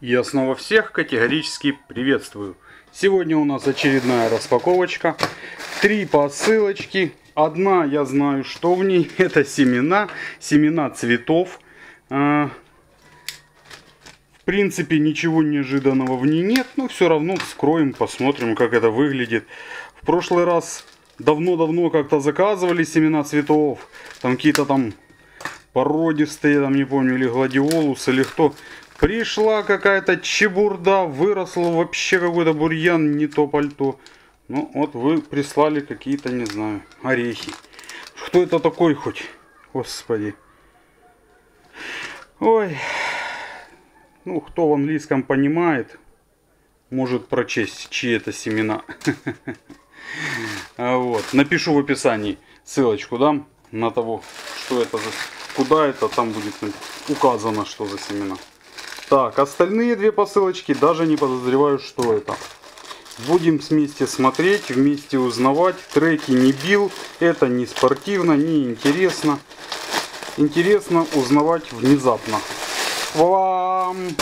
Я снова всех категорически приветствую. Сегодня у нас очередная распаковочка. Три посылочки. Одна, я знаю, что в ней. Это семена. Семена цветов. А, в принципе, ничего неожиданного в ней нет. Но все равно вскроем, посмотрим, как это выглядит. В прошлый раз давно-давно как-то заказывали семена цветов. Там какие-то там породистые, там не помню, или гладиолус, или кто. Пришла какая-то чебурда, выросла вообще какой-то бурьян, не то пальто. Ну, вот вы прислали какие-то, не знаю, орехи. Кто это такой хоть? Господи. Ой. Ну, кто в английском понимает, может прочесть, чьи это семена. Вот. Напишу в описании ссылочку дам на того, что это за... Куда это, там будет указано, что за семена. Так, остальные две посылочки даже не подозреваю, что это. Будем вместе смотреть, вместе узнавать. Треки не бил, это не спортивно, не интересно. Интересно узнавать внезапно. Вам!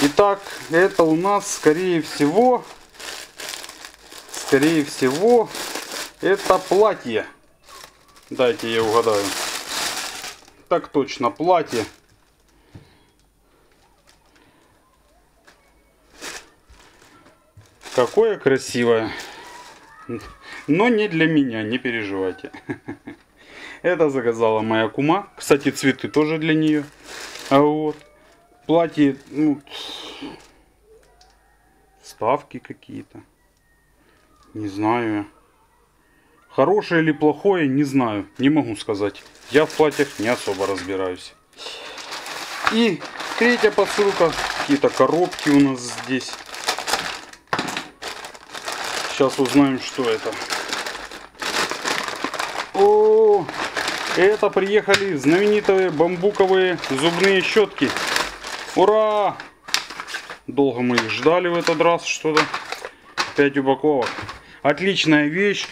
Итак, это у нас, скорее всего, скорее всего, это платье. Дайте я угадаю. Так точно, платье. Какое красивое. Но не для меня, не переживайте. Это заказала моя кума. Кстати, цветы тоже для нее. А вот. Платье, ну, ставки какие-то. Не знаю. Хорошее или плохое, не знаю. Не могу сказать. Я в платьях не особо разбираюсь. И третья посылка. Какие-то коробки у нас здесь. Сейчас узнаем, что это. О, это приехали знаменитые бамбуковые зубные щетки. Ура! Долго мы их ждали в этот раз что-то. 5 упаковок. Отличная вещь.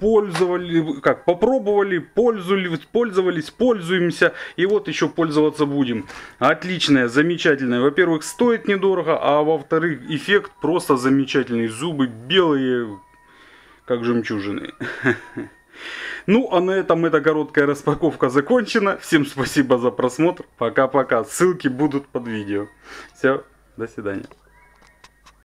Пользовали, как, попробовали, пользовались, пользовались, пользуемся. И вот еще пользоваться будем. Отличная, замечательная. Во-первых, стоит недорого, а во-вторых, эффект просто замечательный. Зубы белые, как жемчужины. Ну, а на этом эта короткая распаковка закончена. Всем спасибо за просмотр. Пока-пока. Ссылки будут под видео. Все, до свидания.